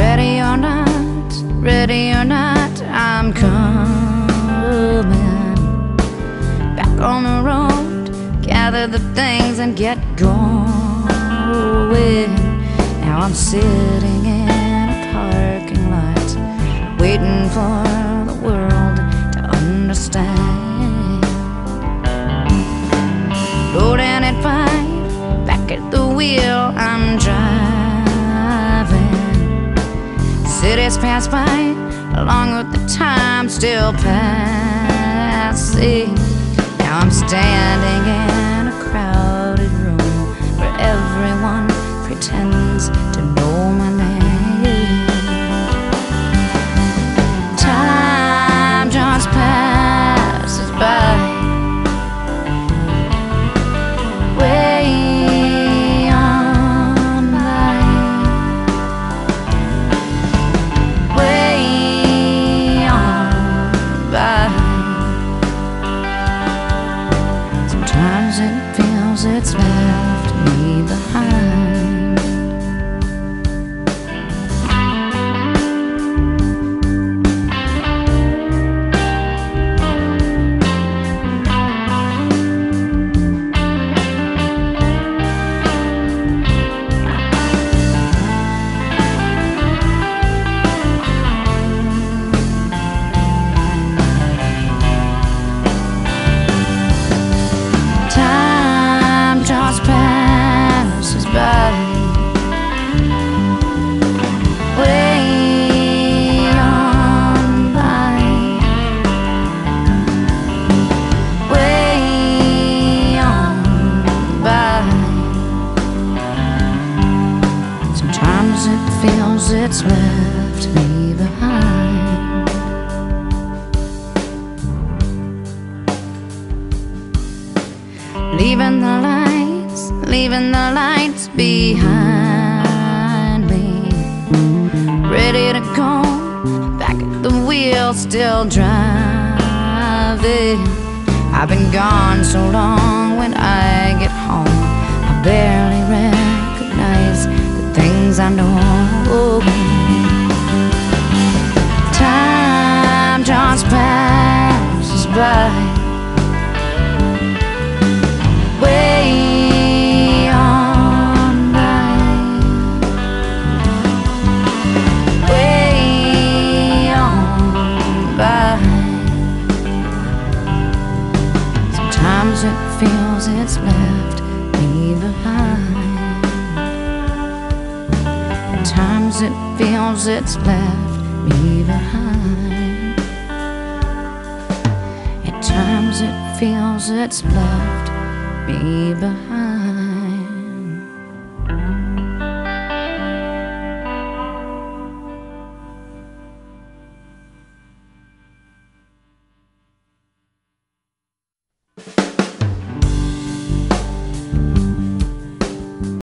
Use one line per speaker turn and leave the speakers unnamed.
Ready or not, ready or not, I'm coming back on the road. Gather the things and get going. Now I'm sitting in a parking lot, waiting for the world to understand. Loading at five, back at the wheel, I'm Cities pass by, along with the time still passing. Now I'm standing in a crowded room where everyone pretends to know Leaving the lights, leaving the lights behind me. Ready to go, back at the wheel, still driving. I've been gone so long when I get home, I barely recognize the things I know. Sometimes it feels it's left me behind. At times it feels it's left me behind. At times it feels it's left me behind.